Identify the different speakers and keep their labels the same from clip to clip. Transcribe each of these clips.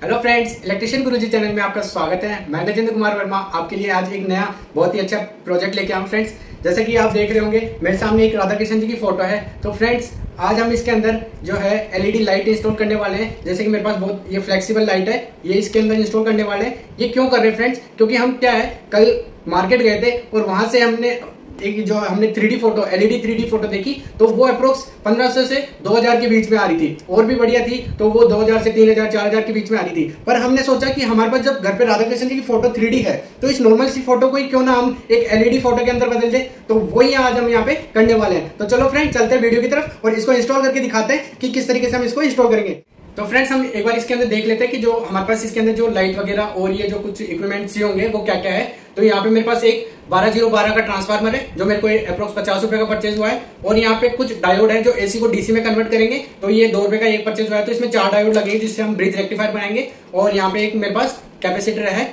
Speaker 1: Hello friends electrician Guruji channel में आपका स्वागत है। मैं गजेंद्र कुमार वर्मा, आपके लिए आज एक नया, बहुत ही अच्छा प्रोजेक्ट लेके आऊँ फ्रेंड्स जैसे कि आप देख रहे होंगे, मेरे सामने एक राधा कृष्ण जी की फ़ोटो है। तो फ्रेंड्स आज हम इसके अंदर जो है एलईडी लाइट इंस्टॉल करने वाले हैं। जैसे कि मेरे पास बहुत, ये फ्लेक्सिबल लाइट है। ये इसके अंदर इंस्टॉल करने वाले हैं। ये क्यों कर रहे हैं फ्रेंड्स क्योंकि हम क्या है, कल मार्केट गए थे और वहाँ से हमने एक जो हमने three photo LED three photo देखी तो वो अप्रोक्स 1500 से 2000 के बीच में आ रही थी। और भी बढ़िया थी तो वो 2000 से 3000 4000 के बीच में आ रही थी। पर हमने सोचा कि हमारे पास जब घर पे राधा कृष्ण जी की फ़ोटो थ्री है तो इस नॉर्मल सी फ़ोटो को ही क्यों ना हम एक एलईडी फ़ोटो के अंदर बदल दे? तो वही आज हम यहाँ पे करने वाले हैं। तो चलो फ्रेंड चलते हैं वीडियो की तरफ़ और इसको इंस्टॉल करके दिखाते हैं कि किस तरीके से हम इसको इंस्टॉल करेंगे। तो फ्रेंड्स हम एक बार इसके अंदर देख लेते हैं कि जो हमारे पास इसके अंदर जो लाइट वगैरह और ये जो कुछ इक्विपमेंट्स होंगे, वो क्या क्या है। तो यहाँ पे मेरे पास एक बारह ज़ीरो बारह का ट्रांसफार्मर है, जो मेरे को अप्रोक्स पचास रुपए का परचेज हुआ है। और यहाँ पे कुछ डायोड है जो एसी को डीसी में कन्वर्ट करेंगे तो ये दो रुपए का एक परचेज हुआ है। तो इसमें चार डायोड लगेंगे जिससे हम ब्रिज रेक्टिफायर बनाएँगे। और यहाँ पे एक मेरे पास कैपेसिटर है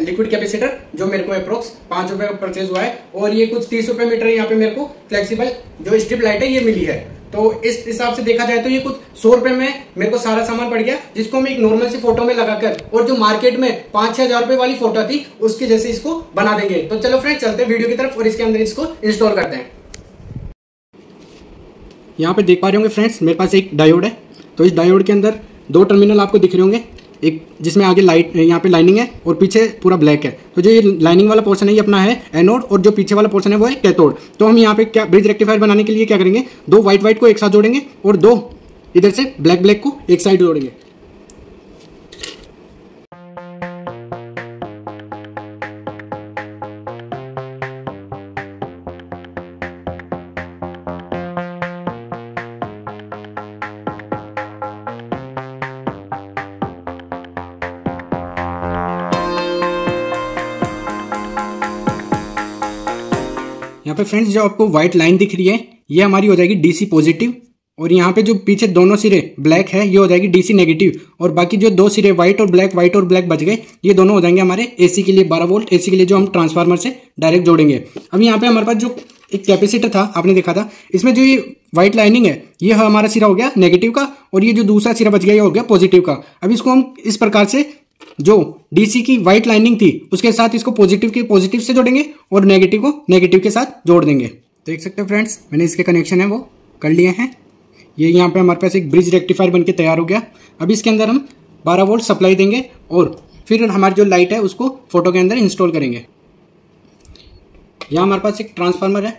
Speaker 1: लिक्विड कैपेसिटर जो मेरे को अप्रोक्स पाँच रुपए का परचेज हुआ है। और ये कुछ तीस रुपए मीटर यहाँ पे मेरे को फ्लेक्सिबल जो स्ट्रिप लाइट है, ये मिली है। तो इस हिसाब से देखा जाए तो ये कुछ सौ रुपए में मेरे को सारा सामान पड़ गया, जिसको मैं एक नॉर्मल सी फ़ोटो में लगाकर और जो मार्केट में पाँच छह हज़ार रुपए वाली फ़ोटो थी, उसके जैसे इसको बना देंगे। तो चलो फ्रेंड चलते हैं वीडियो की तरफ़ और इसके अंदर इसको इंस्टॉल करते हैं। यहाँ पे देख पा रहे होंगे फ्रेंड्स मेरे पास एक डायोड है। तो इस डायोड के अंदर दो टर्मिनल आपको दिख रहे होंगे। एक जिसमें आगे लाइट यहाँ पे लाइनिंग है और पीछे पूरा ब्लैक है। तो जो ये लाइनिंग वाला पोर्शन है, ये अपना है एनोड और जो पीछे वाला पोर्शन है, वो है कैथोड तो हम यहाँ पे क्या ब्रिज रेक्टिफायर बनाने के लिए क्या करेंगे? दो व्हाइट व्हाइट को एक साथ जोड़ेंगे और दो इधर से ब्लैक ब्लैक को एक साइड जोड़ेंगे। यहाँ पे फ्रेंड्स जो आपको व्हाइट लाइन दिख रही है, ये हमारी हो जाएगी डीसी पॉजिटिव और यहाँ पे जो पीछे दोनों सिरे ब्लैक है, ये हो जाएगी डीसी नेगेटिव और बाकी जो दो सिरे व्हाइट और ब्लैक व्हाइट और ब्लैक बच गए, ये दोनों हो जाएँगे हमारे एसी के लिए 12 वोल्ट एसी के लिए जो हम ट्रांसफार्मर से डायरेक्ट जोड़ेंगे। अब यहाँ पे हमारे पास जो एक कैपेसिटर था, आपने देखा था, इसमें जो ये व्हाइट लाइनिंग है, ये हमारा सिरा हो गया नेगेटिव का और ये जो दूसरा सिरा बच गया, ये हो गया पॉजिटिव का। अब इसको हम इस प्रकार से जो डीसी की व्हाइट लाइनिंग थी, उसके साथ इसको पॉजिटिव के पॉजिटिव से जोड़ेंगे और नेगेटिव को नेगेटिव के साथ जोड़ देंगे। देख सकते हो फ्रेंड्स मैंने इसके कनेक्शन है, वो कर लिए हैं। ये यहाँ पे हमारे पास एक ब्रिज रेक्टिफायर बन के तैयार हो गया। अब इसके अंदर हम 12 वोल्ट सप्लाई देंगे और फिर हमारी जो लाइट है, उसको फ़ोटो के अंदर इंस्टॉल करेंगे। यहाँ हमारे पास एक ट्रांसफार्मर है।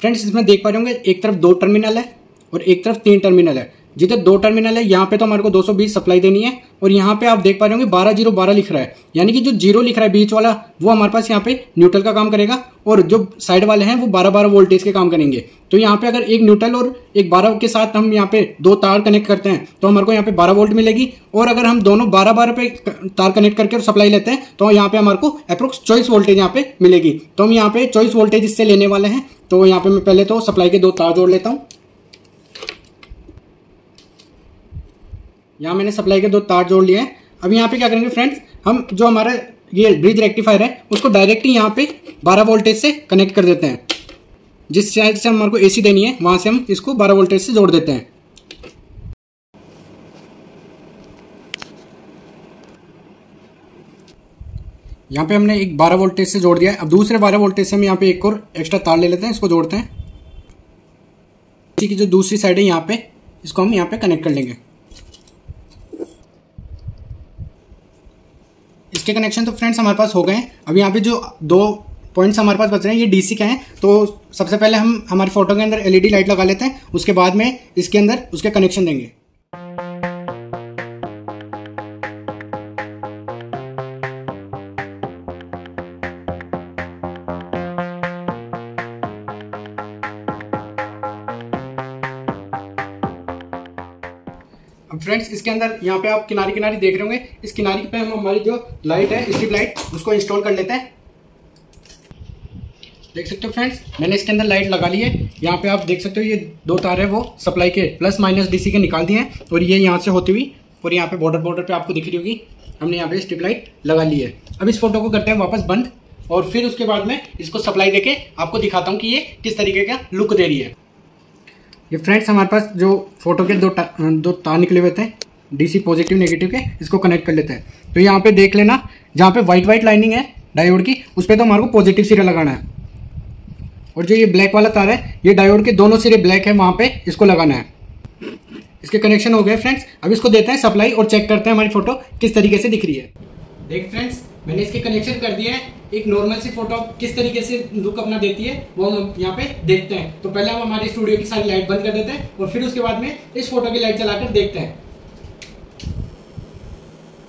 Speaker 1: फ्रेंड्स इसमें देख पा रहे होंगे, एक तरफ़ दो टर्मिनल है और एक तरफ़ तीन टर्मिनल है। जिधर दो टर्मिनल है यहाँ पे तो हमारे को 220 सप्लाई देनी है और यहाँ पे आप देख पा रहे होंगे बारह ज़ीरो बारह लिख रहा है यानी कि जो ज़ीरो लिख रहा है बीच वाला वो हमारे पास यहाँ पे न्यूट्रल का काम करेगा और जो साइड वाले हैं वो बारह बारह वोल्टेज के काम करेंगे तो यहाँ पे अगर एक न्यूट्रल और एक बारह के साथ हम यहाँ पे दो तार कनेक्ट करते हैं तो हमारे को यहाँ पे बारह वोल्ट मिलेगी और अगर हम दोनों बारह बारह पे तार कनेक्ट करके और सप्लाई लेते हैं तो यहाँ पे हमारे को अप्रोक्स चौबीस वोल्टेज यहाँ पे मिलेगी तो हम यहाँ पे चौबीस वोल्टेज इससे लेने वाले हैं तो यहाँ पे मैं पहले तो सप्लाई के दो तार जोड़ लेता हूँ यहाँ मैंने सप्लाई के दो तार जोड़ लिए हैं। अब यहाँ पे क्या करेंगे फ्रेंड्स हम जो हमारा ये ब्रिज रेक्टिफायर है, उसको डायरेक्टली यहाँ पे 12 वोल्टेज से कनेक्ट कर देते हैं। जिस साइड से हमारे को एसी देनी है, वहाँ से हम इसको 12 वोल्टेज से जोड़ देते हैं। यहाँ पे हमने एक 12 वोल्टेज से जोड़ दिया है। अब दूसरे 12 वोल्टेज से हम यहाँ पे एक और एक्स्ट्रा तार ले लेते हैं, इसको जोड़ते हैं। इसी की जो दूसरी साइड है, यहाँ पे, इसको हम यहाँ पे कनेक्ट कर लेंगे। इसके कनेक्शन तो फ्रेंड्स हमारे पास हो गए अब यहाँ पे जो दो पॉइंट्स हमारे पास बच रहे हैं, ये डीसी के हैं। तो सबसे पहले हम, हमारे फ़ोटो के अंदर एलईडी लाइट लगा लेते हैं। उसके बाद में इसके अंदर उसके कनेक्शन देंगे। फ्रेंड्स इसके अंदर यहाँ पे आप किनारे किनारे देख रहे होंगे। इस किनारी पे हम हमारी जो लाइट है स्ट्रिप लाइट उसको इंस्टॉल कर लेते हैं। देख सकते हो फ्रेंड्स मैंने इसके अंदर लाइट लगा ली है। यहाँ पे आप देख सकते हो, ये दो तार है, वो सप्लाई के प्लस माइनस डीसी के निकाल दिए हैं। और ये यहाँ से होती हुई, और यहाँ पे बॉर्डर बॉर्डर पे आपको दिख रही होगी, हमने यहाँ पे स्ट्रिप लाइट लगा ली है। अब इस फ़ोटो को करते हैं वापस बंद, और फिर उसके बाद में इसको सप्लाई देके आपको दिखाता हूँ कि ये किस तरीके का लुक दे रही है। ये फ्रेंड्स हमारे पास जो फ़ोटो के दो ता, दो तार निकले हुए थे डीसी पॉजिटिव नेगेटिव के इसको कनेक्ट कर लेते हैं। तो यहाँ पे देख लेना जहाँ पे व्हाइट व्हाइट लाइनिंग है डायोड की उस पर तो हमारे को पॉजिटिव सिरे लगाना है। और जो ये ब्लैक वाला तार है ये डायोड के दोनों सिरे ब्लैक है वहाँ पे इसको लगाना है। इसके कनेक्शन हो गए फ्रेंड्स। अब इसको देते हैं सप्लाई और चेक करते हैं हमारी फ़ोटो किस तरीके से दिख रही है। देख फ्रेंड्स मैंने इसके कनेक्शन कर दिए हैं। एक नॉर्मल सी फ़ोटो किस तरीके से लुक अपना देती है, वो हम यहाँ पे देखते हैं। तो पहले हम हमारे स्टूडियो की सारी लाइट बंद कर देते हैं और फिर उसके बाद में इस फ़ोटो की लाइट चलाकर देखते हैं।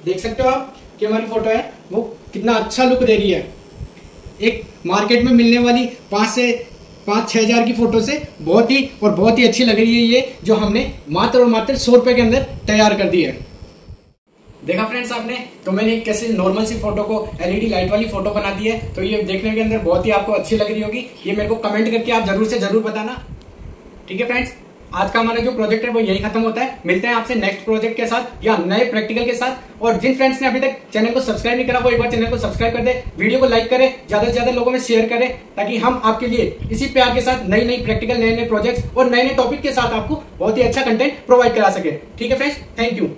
Speaker 1: देख सकते हो आप कि हमारी फ़ोटो है, वो कितना अच्छा लुक दे रही है। एक मार्केट में मिलने वाली पाँच से, पाँच, छह हज़ार की फ़ोटो से बहुत ही, और बहुत ही अच्छी लग रही है ये, जो हमने मात्र और मात्र सौ रुपये के अंदर तैयार कर दी है। देखा फ्रेंड्स आपने? तो मैंने कैसे नॉर्मल सी फ़ोटो को एलईडी लाइट वाली फ़ोटो बना दी है। तो ये देखने के अंदर बहुत ही आपको अच्छी लग रही होगी। ये मेरे को कमेंट करके आप ज़रूर से ज़रूर बताना। ठीक है फ्रेंड्स आज का हमारा जो प्रोजेक्ट है, वो यही खत्म होता है। मिलते हैं आपसे नेक्स्ट प्रोजेक्ट के साथ या नए प्रैक्टिकल के साथ। और जिन फ्रेंड्स ने अभी तक चैनल को सब्सक्राइब नहीं करा, वो एक बार चैनल को सब्सक्राइब कर दे। वीडियो को लाइक करें, ज़्यादा से ज़्यादा लोगों में शेयर करें, ताकि हम आपके लिए इसी प्यार के साथ नई नई प्रैक्टिकल नए नए प्रोजेक्ट्स और नए नए टॉपिक के साथ आपको बहुत ही अच्छा कंटेंट प्रोवाइड करा सके। ठीक है फ्रेंड्स थैंक यू